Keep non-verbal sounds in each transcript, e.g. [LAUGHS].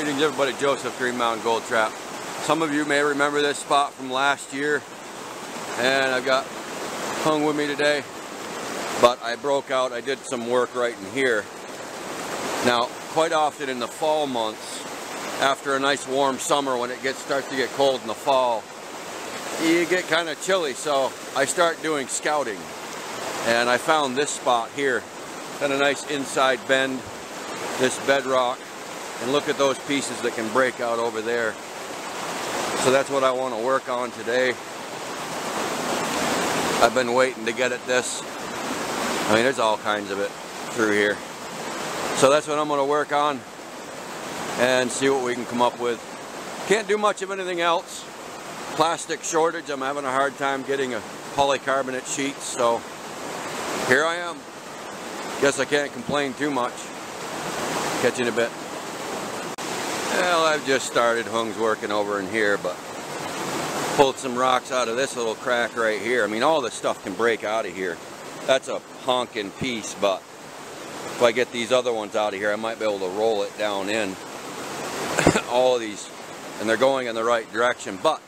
Greetings everybody, Joseph Green Mountain Gold Trap. Some of you may remember this spot from last year and I've got Houng with me today but I broke out, I did some work right in here. Now quite often in the fall months after a nice warm summer when it gets starts to get cold in the fall you get kind of chilly so I start doing scouting and I found this spot here got a nice inside bend this bedrock and look at those pieces that can break out over there. So that's what I want to work on today. I've been waiting to get at this. I mean, there's all kinds of it through here. So that's what I'm going to work on and see what we can come up with. Can't do much of anything else. Plastic shortage, I'm having a hard time getting a polycarbonate sheet, so here I am. Guess I can't complain too much. Catch you in a bit. Well, I've just started Houng's working over in here, but pulled some rocks out of this little crack right here. I mean, all this stuff can break out of here. That's a honking piece, but if I get these other ones out of here, I might be able to roll it down in. [COUGHS] all of these, and they're going in the right direction. But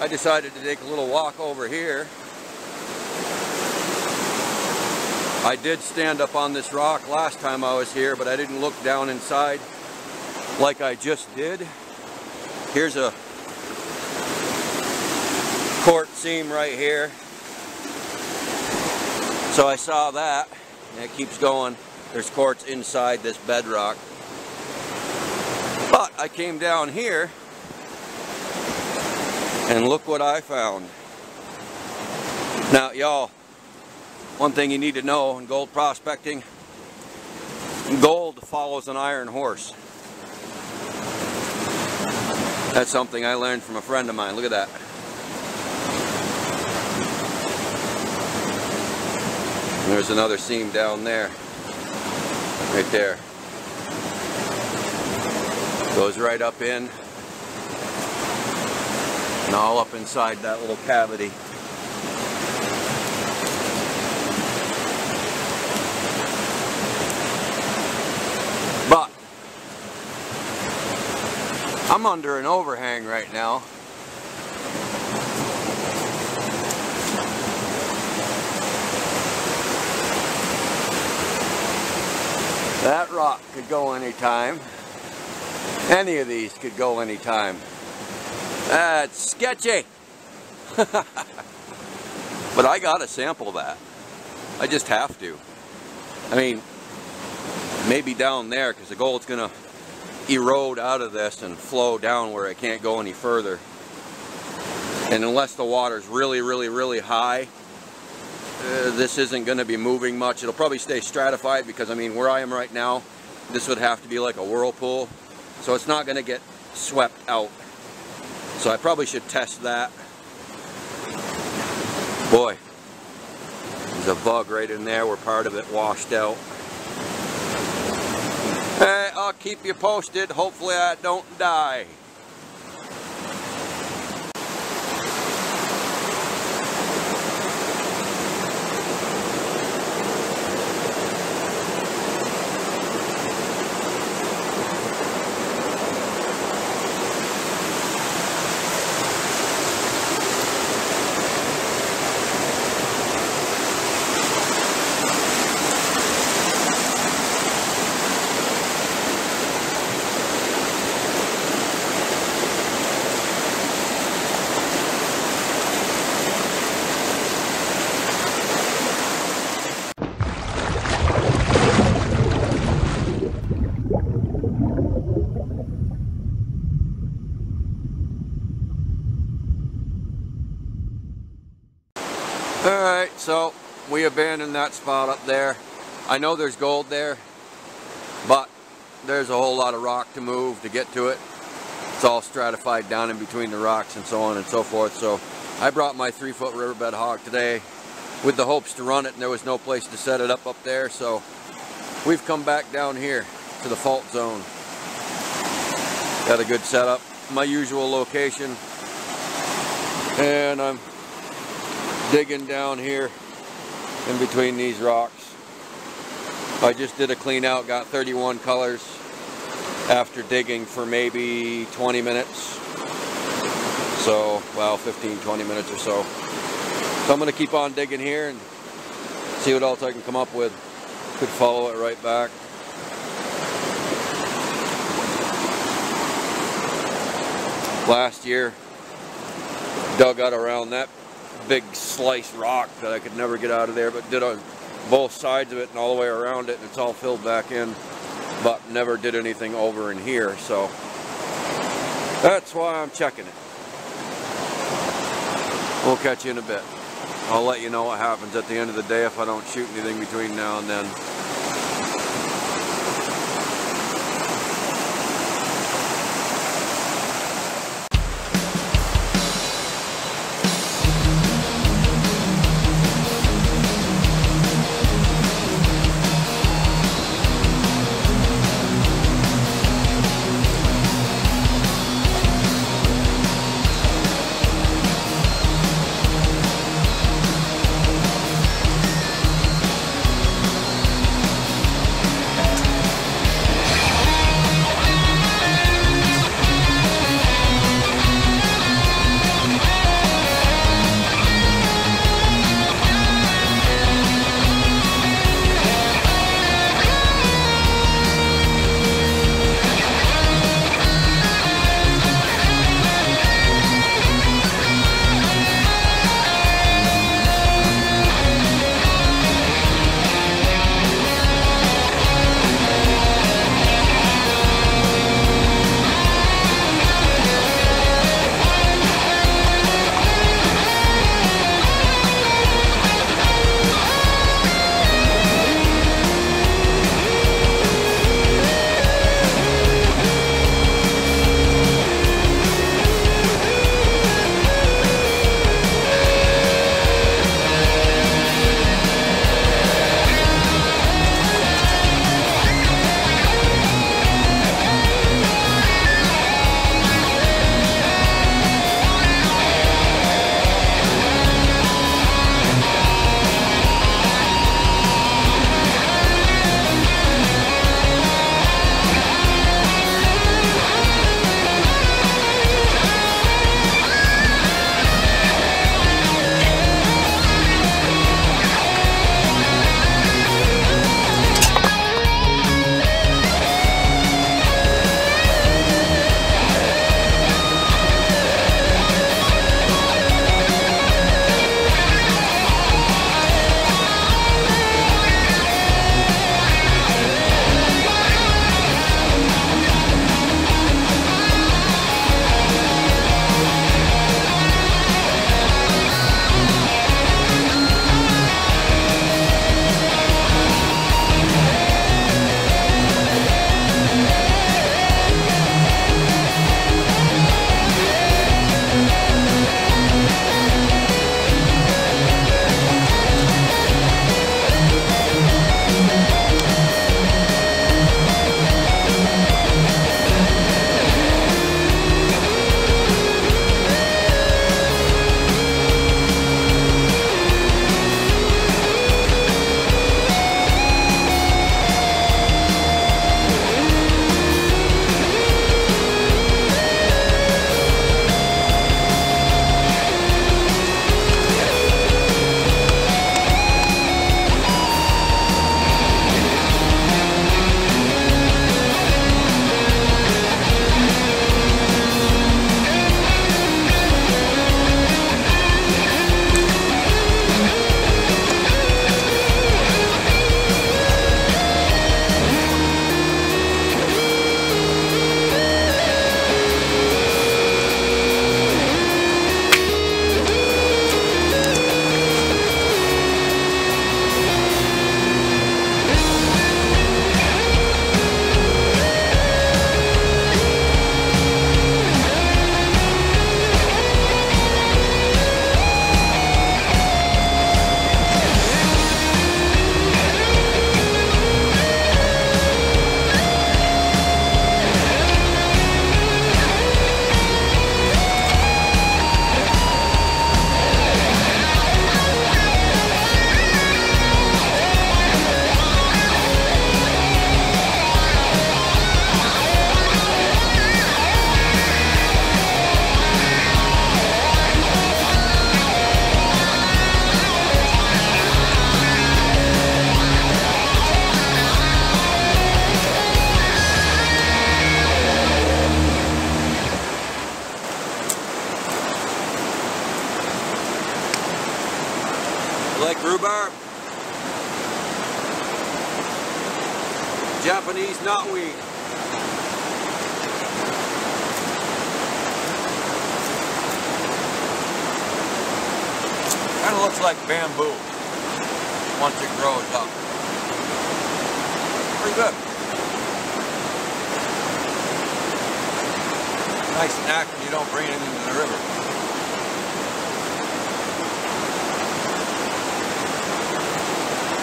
I decided to take a little walk over here. I did stand up on this rock last time I was here, but I didn't look down inside like I just did. Here's a quartz seam right here. So I saw that, and it keeps going. There's quartz inside this bedrock. But I came down here, and look what I found. Now, y'all, one thing you need to know in gold prospecting, gold follows an iron horse. That's something I learned from a friend of mine. Look at that. There's another seam down there. Right there. Goes right up in. And all up inside that little cavity. I'm under an overhang right now. That rock could go anytime. Any of these could go anytime. That's sketchy. [LAUGHS] but I gotta sample that. I just have to. I mean, maybe down there because the gold's gonna erode out of this and flow down where it can't go any further. And unless the water's really, really, really high, uh, this isn't going to be moving much. It'll probably stay stratified because, I mean, where I am right now, this would have to be like a whirlpool. So it's not going to get swept out. So I probably should test that. Boy, there's a bug right in there where part of it washed out. Keep you posted. Hopefully I don't die. Alright, so we abandoned that spot up there. I know there's gold there, but there's a whole lot of rock to move to get to it. It's all stratified down in between the rocks and so on and so forth. So I brought my three foot riverbed hog today with the hopes to run it and there was no place to set it up up there. So we've come back down here to the fault zone. Got a good setup, my usual location. And I'm digging down here in between these rocks. I just did a clean out, got 31 colors. after digging for maybe 20 minutes. So, well, 15, 20 minutes or so. So I'm going to keep on digging here and see what else I can come up with. Could follow it right back. Last year, dug out around that big slice rock that I could never get out of there, but did on both sides of it and all the way around it, and it's all filled back in, but never did anything over in here, so that's why I'm checking it. We'll catch you in a bit. I'll let you know what happens at the end of the day if I don't shoot anything between now and then. Looks like bamboo once it grows up. Pretty good. Nice snack when you don't bring it into the river.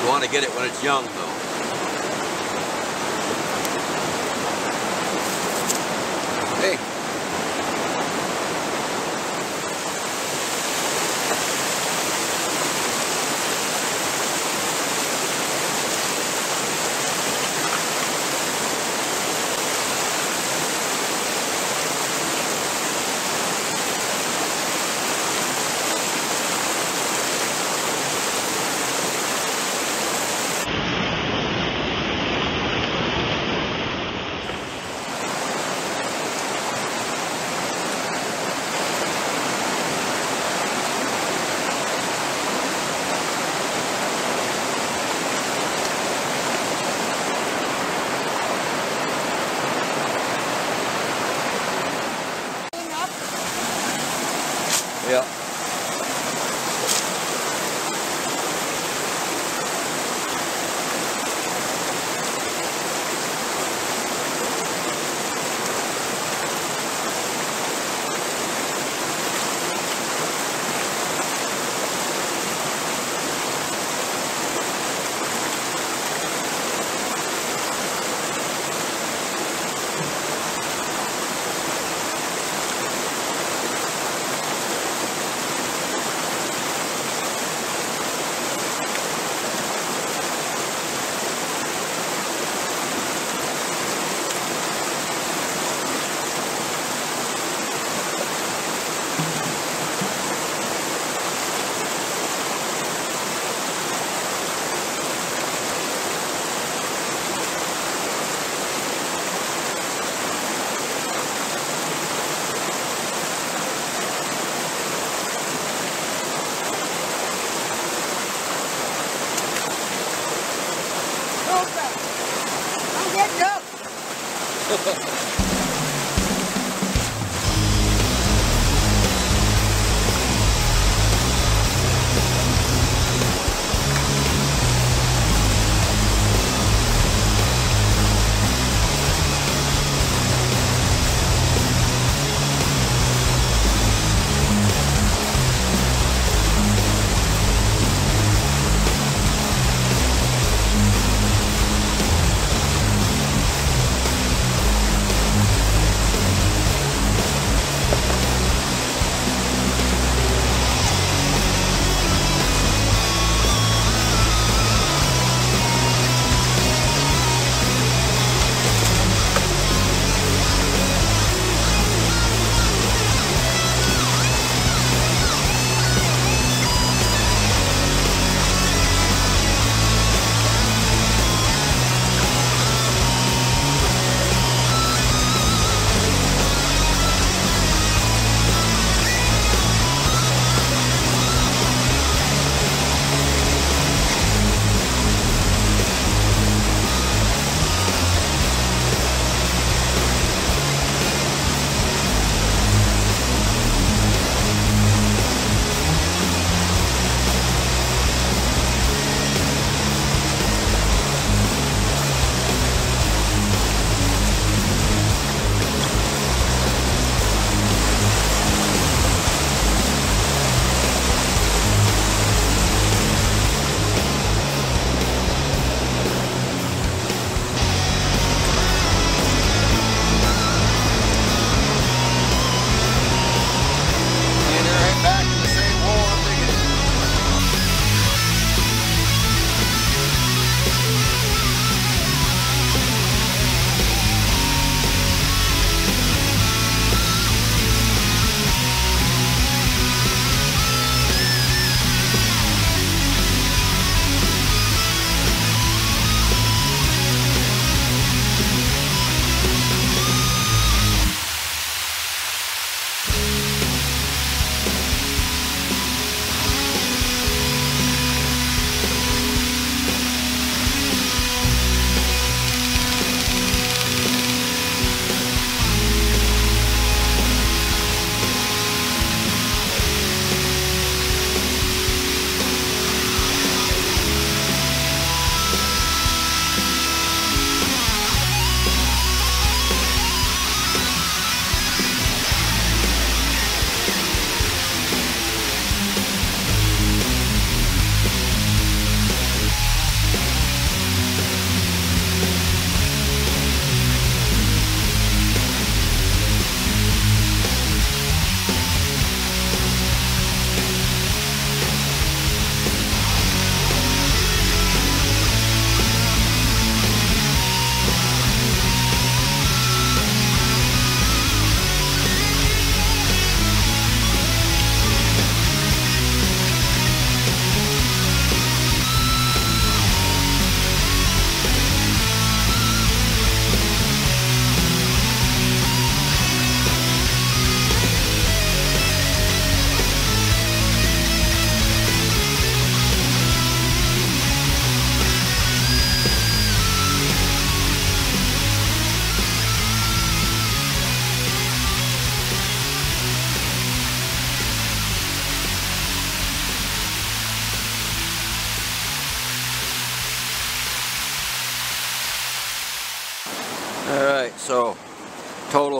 You want to get it when it's young though. Yeah.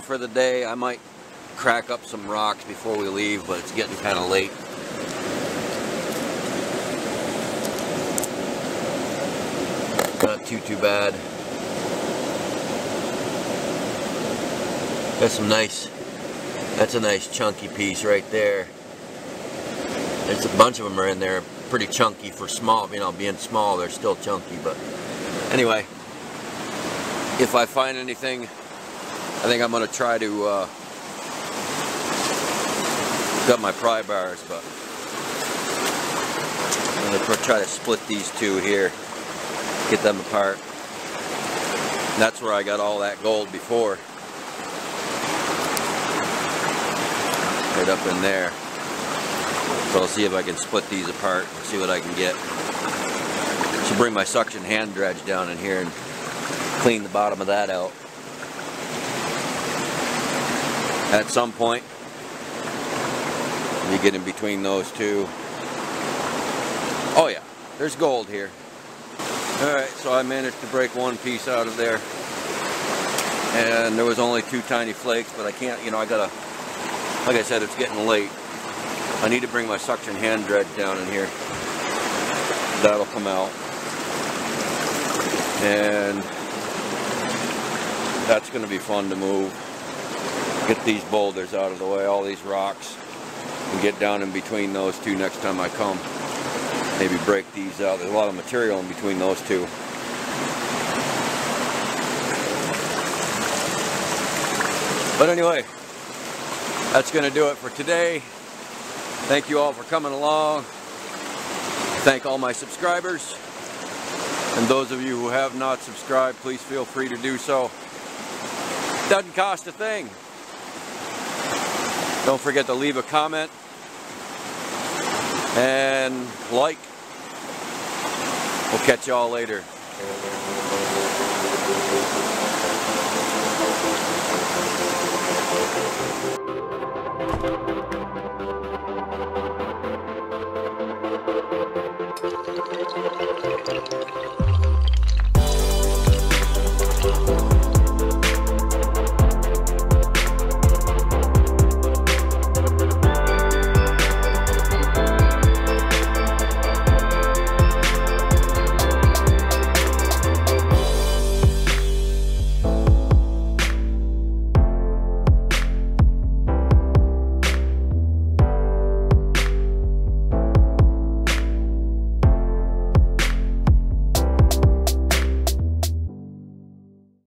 For the day. I might crack up some rocks before we leave, but it's getting kind of late. Not too, too bad. Got some nice, that's a nice chunky piece right there. There's a bunch of them are in there, pretty chunky for small, you know, being small, they're still chunky, but anyway, if I find anything, I think I'm going to try to, uh, got my pry bars, but I'm going to try to split these two here, get them apart. And that's where I got all that gold before. Right up in there. So I'll see if I can split these apart, see what I can get. Should bring my suction hand dredge down in here and clean the bottom of that out. At some point, you get in between those two. Oh yeah, there's gold here. Alright, so I managed to break one piece out of there. And there was only two tiny flakes, but I can't, you know, I gotta, like I said, it's getting late. I need to bring my suction hand dredge down in here. That'll come out. And that's going to be fun to move. Get these boulders out of the way, all these rocks, and get down in between those two next time I come. Maybe break these out. There's a lot of material in between those two. But anyway, that's going to do it for today. Thank you all for coming along. Thank all my subscribers. And those of you who have not subscribed, please feel free to do so. Doesn't cost a thing. Don't forget to leave a comment and like. We'll catch y'all later.